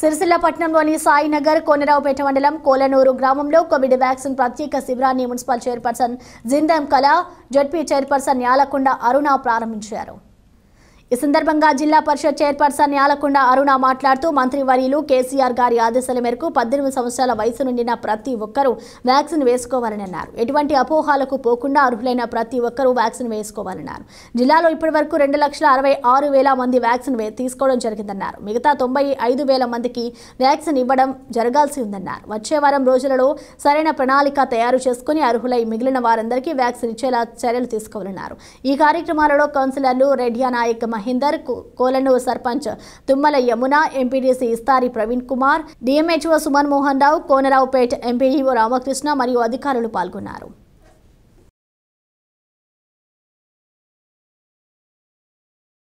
సిరిసిల్ల పట్టణంలోని సాయినగర్ కోనరావుపేట మండలం కోలనూరు గ్రామంలో కోవిడ్ వ్యాక్సిన్ ప్రత్యేక శిబిరాన్ని మున్సిపల్ చైర్పర్సన్ జిందం కళ జడ్పీ చైర్పర్సన్ యాలకొండ అరుణ ప్రారంభించారు. ఈ సందర్భంగా జిల్లా పరిషత్ చైర్పర్సన్ యాలకొండ అరుణ మాట్లాడుతూ మంత్రి వర్యులు కేసీఆర్ గారి ఆదేశాల మేరకు పద్దెనిమిది సంవత్సరాల వయసు నిండిన ప్రతి ఒక్కరూ వ్యాక్సిన్ వేసుకోవాలని అన్నారు. ఎటువంటి అపోహాలకు పోకుండా అర్హులైన ప్రతి ఒక్కరూ వ్యాక్సిన్ వేసుకోవాలన్నారు. జిల్లాలో ఇప్పటి వరకు రెండు లక్షల అరవై ఆరు వేల మంది వ్యాక్సిన్ వే- తీసుకోవడం జరిగిందన్నారు. మిగతా తొంభై ఐదు వేల మందికి వ్యాక్సిన్ ఇవ్వడం జరగాల్సి ఉందన్నారు. వచ్చే వారం రోజులలో సరైన ప్రణాళిక తయారు చేసుకుని అర్హులై మిగిలిన వారందరికీ వ్యాక్సిన్ ఇచ్చేలా చర్యలు తీసుకోవాలన్నారు. ఈ కార్యక్రమాలలో కౌన్సిలర్లు Reddiya Naik Mahender Kolanuru sarpanch Tummala Yamuna MPTC Istari Praveen Kumar DMHO Suman Mohan Rao Konaraopet MPEO Ramakrishna మరియు అధికారులు పాల్గొన్నారు.